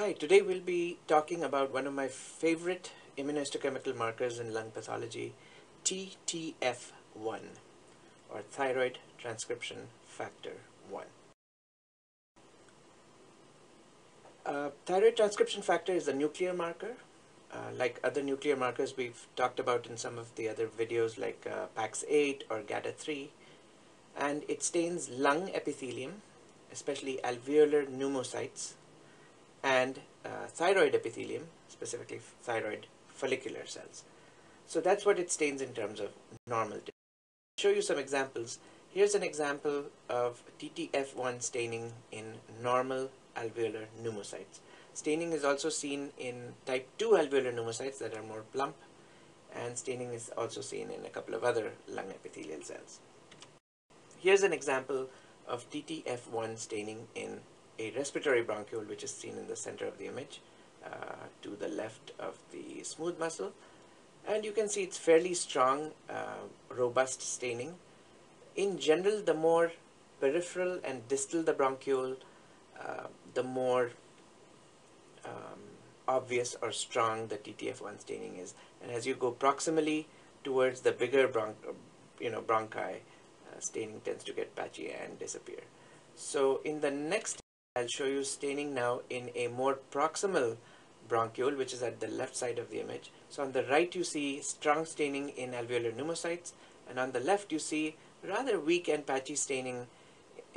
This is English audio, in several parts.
Hi, today we'll be talking about one of my favorite immunohistochemical markers in lung pathology, TTF1 or thyroid transcription factor 1. Uh, thyroid transcription factor is a nuclear marker. Uh, like other nuclear markers we've talked about in some of the other videos like uh, PAX8 or GATA3 and it stains lung epithelium, especially alveolar pneumocytes and uh, thyroid epithelium, specifically thyroid follicular cells. So that's what it stains in terms of normal. I'll show you some examples. Here's an example of TTF1 staining in normal alveolar pneumocytes. Staining is also seen in type 2 alveolar pneumocytes that are more plump and staining is also seen in a couple of other lung epithelial cells. Here's an example of TTF1 staining in a respiratory bronchiole which is seen in the center of the image uh, to the left of the smooth muscle. And you can see it's fairly strong uh, robust staining. In general the more peripheral and distal the bronchiole uh, the more um, obvious or strong the TTF1 staining is. And as you go proximally towards the bigger bron you know bronchi uh, staining tends to get patchy and disappear. So in the next I'll show you staining now in a more proximal bronchiole which is at the left side of the image. So on the right you see strong staining in alveolar pneumocytes and on the left you see rather weak and patchy staining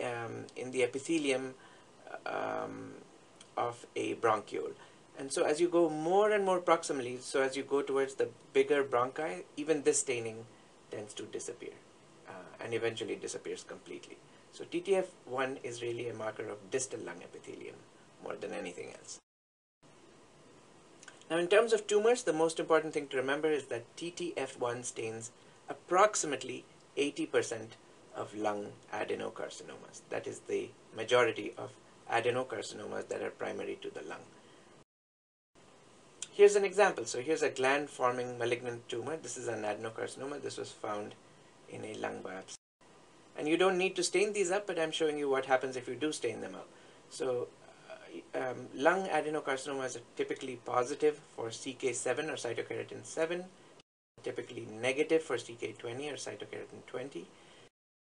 um, in the epithelium um, of a bronchiole. And so as you go more and more proximally, so as you go towards the bigger bronchi, even this staining tends to disappear uh, and eventually disappears completely. So TTF1 is really a marker of distal lung epithelium more than anything else. Now in terms of tumors, the most important thing to remember is that TTF1 stains approximately 80% of lung adenocarcinomas. That is the majority of adenocarcinomas that are primary to the lung. Here's an example. So here's a gland-forming malignant tumor. This is an adenocarcinoma. This was found in a lung biopsy. And you don't need to stain these up, but I'm showing you what happens if you do stain them up. So uh, um, lung adenocarcinomas are typically positive for CK7 or cytokeratin 7, typically negative for CK20 or cytokeratin 20,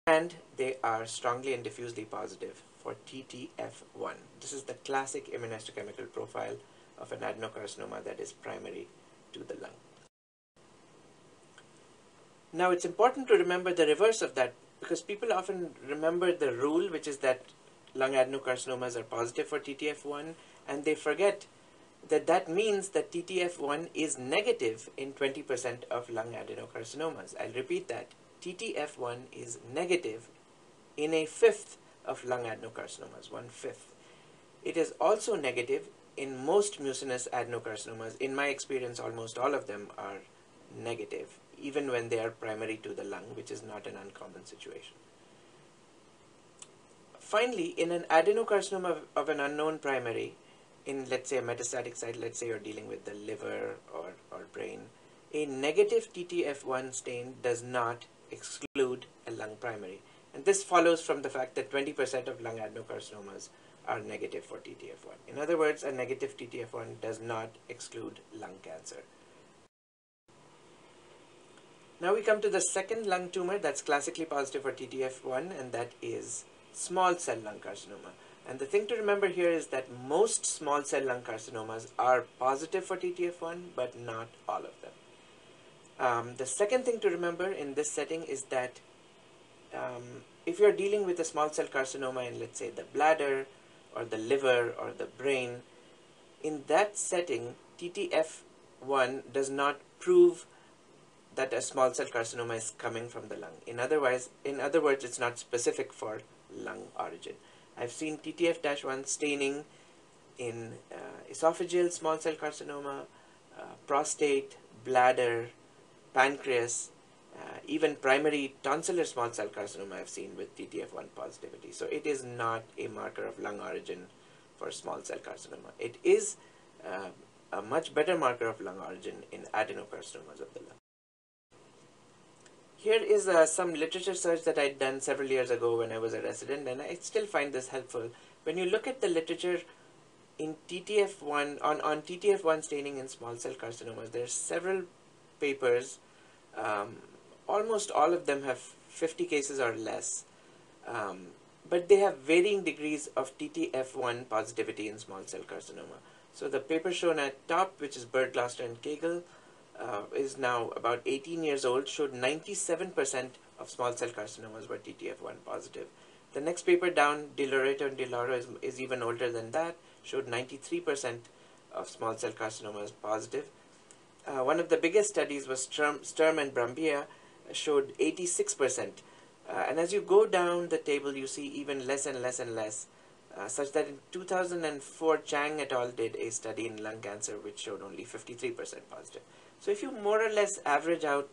and they are strongly and diffusely positive for TTF1. This is the classic immunohistochemical profile of an adenocarcinoma that is primary to the lung. Now it's important to remember the reverse of that because people often remember the rule, which is that lung adenocarcinomas are positive for TTF1, and they forget that that means that TTF1 is negative in 20% of lung adenocarcinomas. I'll repeat that. TTF1 is negative in a fifth of lung adenocarcinomas, one fifth. It is also negative in most mucinous adenocarcinomas. In my experience, almost all of them are negative even when they are primary to the lung, which is not an uncommon situation. Finally, in an adenocarcinoma of, of an unknown primary, in let's say a metastatic site, let's say you're dealing with the liver or, or brain, a negative TTF1 stain does not exclude a lung primary. And this follows from the fact that 20% of lung adenocarcinomas are negative for TTF1. In other words, a negative TTF1 does not exclude lung cancer. Now we come to the second lung tumor that's classically positive for TTF1 and that is small cell lung carcinoma. And the thing to remember here is that most small cell lung carcinomas are positive for TTF1 but not all of them. Um, the second thing to remember in this setting is that um, if you're dealing with a small cell carcinoma in let's say the bladder or the liver or the brain, in that setting TTF1 does not prove that a small cell carcinoma is coming from the lung. In otherwise, in other words, it's not specific for lung origin. I've seen TTF-1 staining in uh, esophageal small cell carcinoma, uh, prostate, bladder, pancreas, uh, even primary tonsillar small cell carcinoma I've seen with TTF1 positivity. So it is not a marker of lung origin for small cell carcinoma. It is uh, a much better marker of lung origin in adenocarcinomas of the lung. Here is uh, some literature search that I'd done several years ago when I was a resident, and I still find this helpful. When you look at the literature in TTF1 on on TTF1 staining in small cell carcinomas, there are several papers. Um, almost all of them have 50 cases or less, um, but they have varying degrees of TTF1 positivity in small cell carcinoma. So the paper shown at top, which is Byrd, Gloster, and Cagle, uh, is now about 18 years old, showed 97% of small cell carcinomas were TTF1 positive. The next paper down, Di Loreto and De is, is even older than that, showed 93% of small cell carcinomas positive. Uh, one of the biggest studies was Sturm, Sturm and Brambilla, showed 86%. Uh, and as you go down the table, you see even less and less and less, uh, such that in 2004, Chang et al. did a study in lung cancer which showed only 53% positive. So if you more or less average out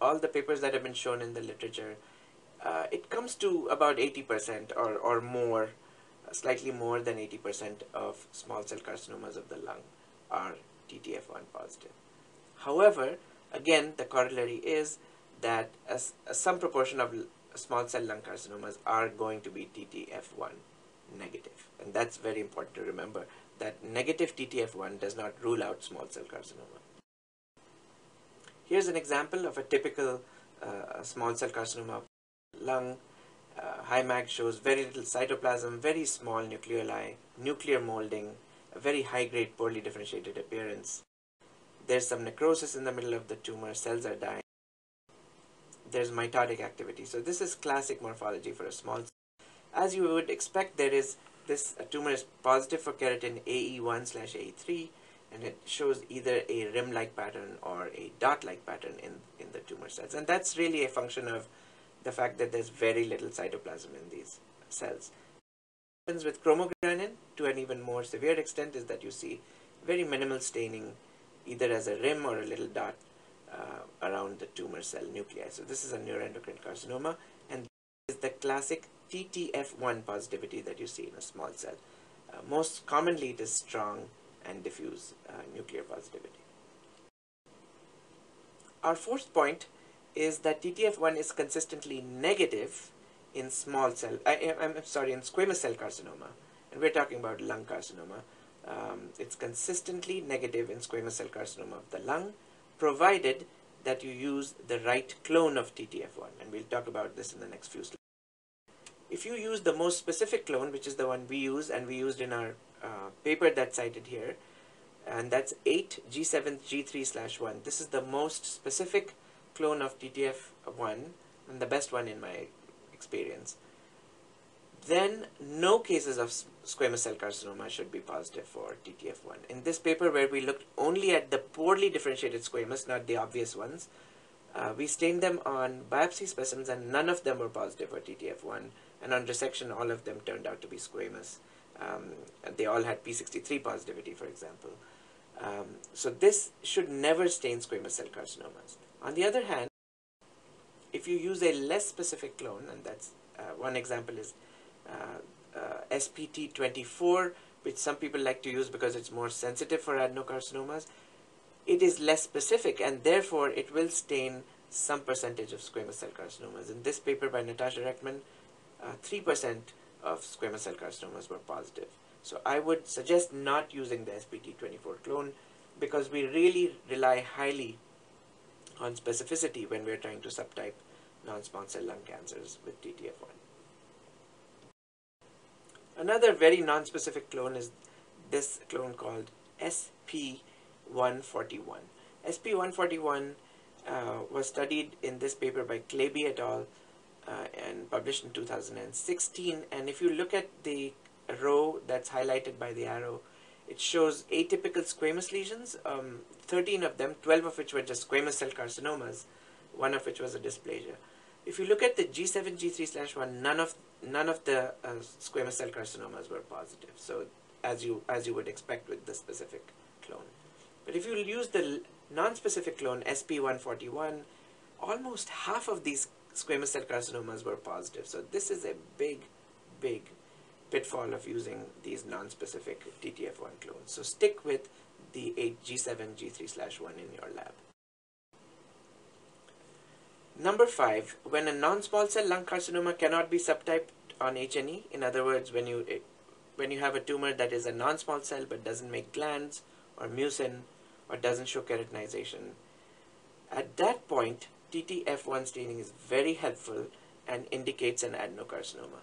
all the papers that have been shown in the literature, uh, it comes to about 80% or, or more, slightly more than 80% of small cell carcinomas of the lung are TTF1 positive. However, again, the corollary is that as, as some proportion of small cell lung carcinomas are going to be TTF1 negative. And that's very important to remember that negative TTF1 does not rule out small cell carcinoma. Here's an example of a typical uh, small cell carcinoma of lung. Uh, high MAG shows very little cytoplasm, very small nucleoli, nuclear molding, a very high grade poorly differentiated appearance. There's some necrosis in the middle of the tumor, cells are dying. There's mitotic activity. So this is classic morphology for a small cell. As you would expect, there is this tumor is positive for keratin AE1 slash AE3 and it shows either a rim-like pattern or a dot-like pattern in, in the tumor cells. And that's really a function of the fact that there's very little cytoplasm in these cells. What happens with chromogranin to an even more severe extent is that you see very minimal staining either as a rim or a little dot uh, around the tumor cell nuclei. So this is a neuroendocrine carcinoma and this is the classic TTF1 positivity that you see in a small cell. Uh, most commonly it is strong and diffuse uh, nuclear positivity. Our fourth point is that TTF1 is consistently negative in small cell, I, am sorry, in squamous cell carcinoma, and we're talking about lung carcinoma. Um, it's consistently negative in squamous cell carcinoma of the lung, provided that you use the right clone of TTF1, and we'll talk about this in the next few slides. If you use the most specific clone, which is the one we use and we used in our uh, paper that's cited here, and that's 8 G7 G3 slash 1. This is the most specific clone of TTF1 and the best one in my experience. Then no cases of squamous cell carcinoma should be positive for TTF1. In this paper where we looked only at the poorly differentiated squamous, not the obvious ones, uh, we stained them on biopsy specimens and none of them were positive for TTF1 and on resection all of them turned out to be squamous. Um, they all had P63 positivity, for example. Um, so this should never stain squamous cell carcinomas. On the other hand, if you use a less specific clone, and that's uh, one example is uh, uh, SPT24, which some people like to use because it's more sensitive for adenocarcinomas, it is less specific and therefore it will stain some percentage of squamous cell carcinomas. In this paper by Natasha Rekhtman, 3% uh, of squamous cell carcinomas were positive. So I would suggest not using the SPT24 clone because we really rely highly on specificity when we're trying to subtype non-small cell lung cancers with TTF1. Another very non-specific clone is this clone called SP141. SP141 uh, was studied in this paper by Klebe et al. Uh, and published in 2016 and if you look at the row that's highlighted by the arrow, it shows atypical squamous lesions, um, 13 of them, 12 of which were just squamous cell carcinomas, one of which was a dysplasia. If you look at the G7, G3 slash 1, none of, none of the uh, squamous cell carcinomas were positive. So as you, as you would expect with the specific clone. But if you use the non-specific clone SP141, almost half of these squamous cell carcinomas were positive. So this is a big, big pitfall of using these non-specific TTF1 clones. So stick with the 8G7, G3 slash 1 in your lab. Number 5, when a non-small cell lung carcinoma cannot be subtyped on H&E, in other words, when you when you have a tumor that is a non-small cell but doesn't make glands or mucin or doesn't show keratinization. At that point, TTF1 staining is very helpful and indicates an adenocarcinoma.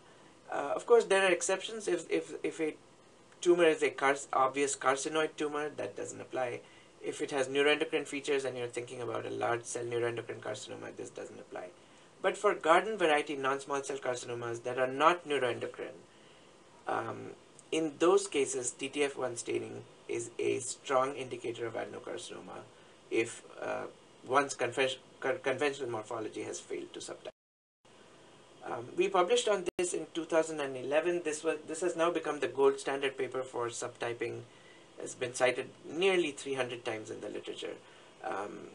Uh, of course, there are exceptions. If, if, if a tumor is a car obvious carcinoid tumor, that doesn't apply. If it has neuroendocrine features and you're thinking about a large cell neuroendocrine carcinoma, this doesn't apply. But for garden variety non-small cell carcinomas that are not neuroendocrine, um, in those cases, TTF1 staining is a strong indicator of adenocarcinoma if uh, one's conventional morphology has failed to subtype. Um, we published on this in 2011. This was this has now become the gold standard paper for subtyping. Has been cited nearly 300 times in the literature. Um,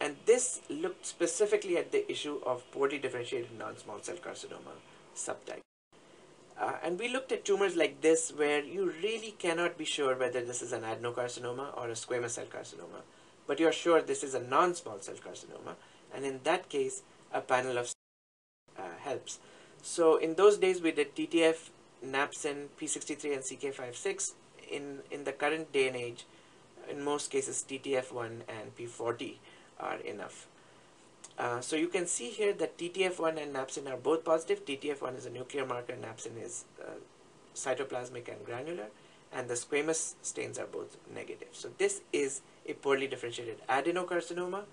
and this looked specifically at the issue of poorly differentiated non-small cell carcinoma subtype. Uh, and we looked at tumors like this where you really cannot be sure whether this is an adenocarcinoma or a squamous cell carcinoma, but you're sure this is a non-small cell carcinoma, and in that case, a panel of uh, helps. So in those days, we did TTF, NAPSIN, P63, and CK56. In, in the current day and age, in most cases, TTF1 and P40 are enough. Uh, so you can see here that TTF1 and napsin are both positive. TTF1 is a nuclear marker, napsin is uh, cytoplasmic and granular, and the squamous stains are both negative. So this is a poorly differentiated adenocarcinoma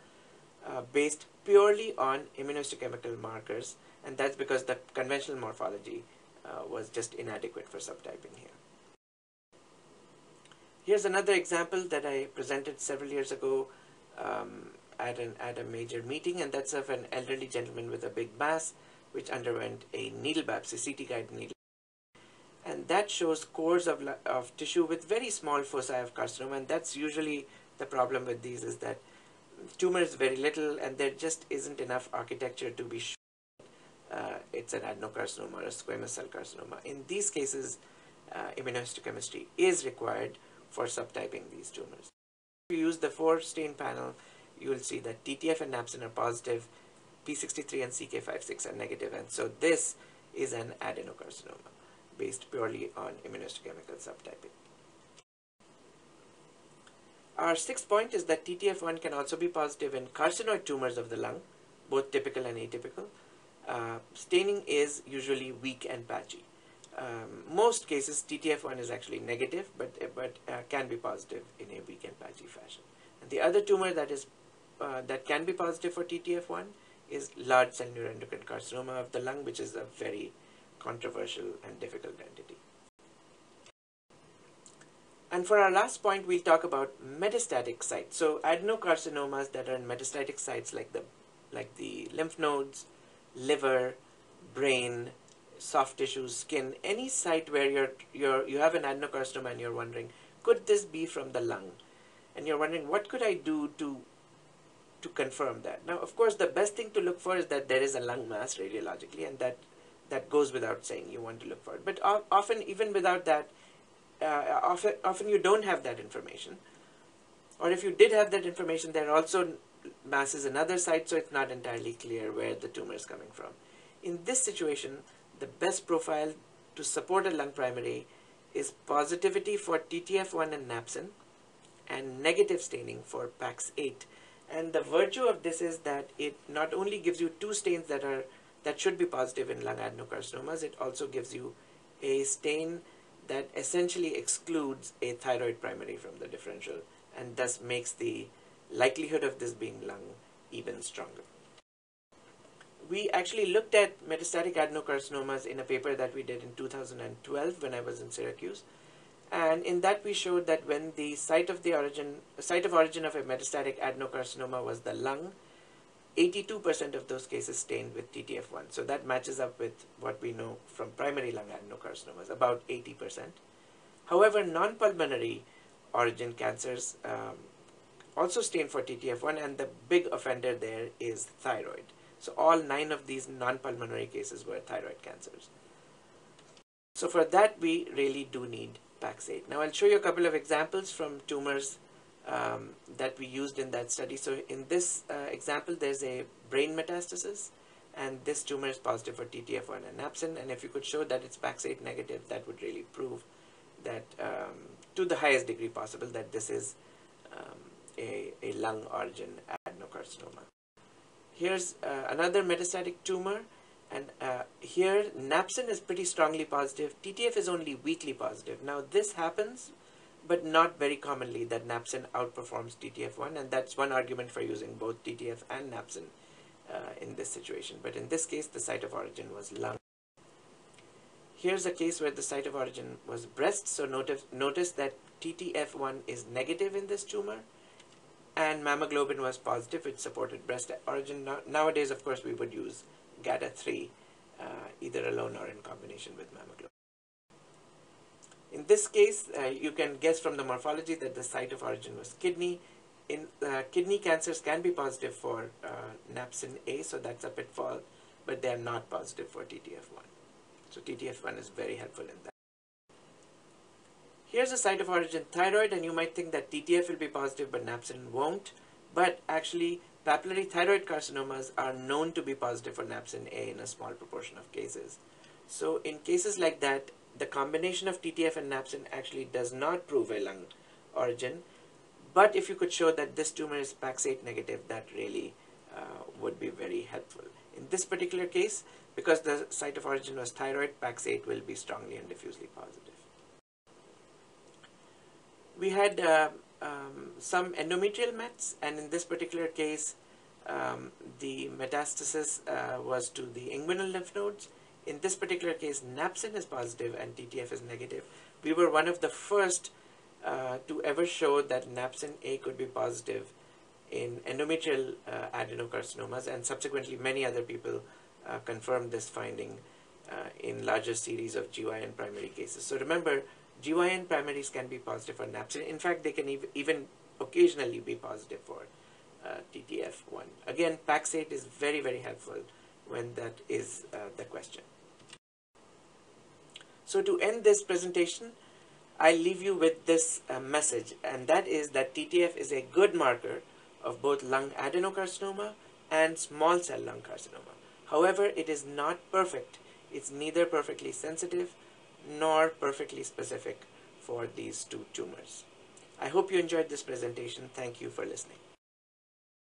uh, based purely on immunohistochemical markers, and that's because the conventional morphology uh, was just inadequate for subtyping here. Here's another example that I presented several years ago. Um, at, an, at a major meeting, and that's of an elderly gentleman with a big mass, which underwent a needle biopsy, CT guided needle. And that shows cores of, of tissue with very small foci of carcinoma, and that's usually the problem with these is that tumor is very little, and there just isn't enough architecture to be sure uh, it's an adenocarcinoma or a squamous cell carcinoma. In these cases, uh, immunohistochemistry is required for subtyping these tumors. If you use the four stain panel you will see that TTF and napsin are positive, P63 and CK56 are negative, and so this is an adenocarcinoma based purely on immunohistochemical subtyping. Our sixth point is that TTF1 can also be positive in carcinoid tumors of the lung, both typical and atypical. Uh, staining is usually weak and patchy. Um, most cases TTF1 is actually negative, but, but uh, can be positive in a weak and patchy fashion. And the other tumor that is uh, that can be positive for TTF1 is large cell neuroendocrine carcinoma of the lung, which is a very controversial and difficult entity. And for our last point, we'll talk about metastatic sites. So adenocarcinomas that are in metastatic sites like the, like the lymph nodes, liver, brain, soft tissues, skin, any site where you're, you're, you have an adenocarcinoma and you're wondering, could this be from the lung? And you're wondering, what could I do to to confirm that. Now, of course, the best thing to look for is that there is a lung mass radiologically, and that that goes without saying. You want to look for it, but often, even without that, uh, often often you don't have that information, or if you did have that information, there are also masses in other sites, so it's not entirely clear where the tumor is coming from. In this situation, the best profile to support a lung primary is positivity for TTF1 and napsin, and negative staining for PAX8 and the virtue of this is that it not only gives you two stains that are that should be positive in lung adenocarcinomas, it also gives you a stain that essentially excludes a thyroid primary from the differential and thus makes the likelihood of this being lung even stronger. We actually looked at metastatic adenocarcinomas in a paper that we did in 2012 when I was in Syracuse and in that we showed that when the site of the origin site of origin of a metastatic adenocarcinoma was the lung 82% of those cases stained with TTF1 so that matches up with what we know from primary lung adenocarcinomas about 80% however non-pulmonary origin cancers um, also stain for TTF1 and the big offender there is thyroid. So all nine of these non-pulmonary cases were thyroid cancers. So for that we really do need PAX8. Now I'll show you a couple of examples from tumors um, that we used in that study. So in this uh, example, there's a brain metastasis, and this tumor is positive for TTF1 and napsin. And if you could show that it's PAX8 negative, that would really prove that to the highest degree possible that this is um, a, a lung origin adenocarcinoma. Here's uh, another metastatic tumor and uh, here napsin is pretty strongly positive, TTF is only weakly positive. Now this happens but not very commonly that napsin outperforms TTF1 and that's one argument for using both TTF and napsin uh, in this situation. But in this case the site of origin was lung. Here's a case where the site of origin was breast, so notice, notice that TTF1 is negative in this tumor and mammoglobin was positive, which supported breast origin. nowadays, of course, we would use GATA3 uh, either alone or in combination with mammoglobin. In this case, uh, you can guess from the morphology that the site of origin was kidney. In uh, kidney cancers can be positive for uh, napsin A, so that's a pitfall, but they are not positive for TTF1. So TTF1 is very helpful in that. Here's a site of origin thyroid, and you might think that TTF will be positive, but napsin won't. But actually, papillary thyroid carcinomas are known to be positive for napsin A in a small proportion of cases. So in cases like that, the combination of TTF and napsin actually does not prove a lung origin. But if you could show that this tumor is PAX8 negative, that really uh, would be very helpful. In this particular case, because the site of origin was thyroid, PAX8 will be strongly and diffusely positive. We had uh, um, some endometrial mets, and in this particular case, um, the metastasis uh, was to the inguinal lymph nodes, in this particular case, napsin is positive and TTF is negative. We were one of the first uh, to ever show that napsin A could be positive in endometrial uh, adenocarcinomas, and subsequently many other people uh, confirmed this finding uh, in larger series of GYN primary cases. So remember, GYN primaries can be positive for napsin. In fact, they can ev even occasionally be positive for uh, TTF1. Again, PAX8 is very, very helpful when that is uh, the question. So to end this presentation, I leave you with this uh, message, and that is that TTF is a good marker of both lung adenocarcinoma and small cell lung carcinoma. However, it is not perfect. It's neither perfectly sensitive nor perfectly specific for these two tumors. I hope you enjoyed this presentation. Thank you for listening.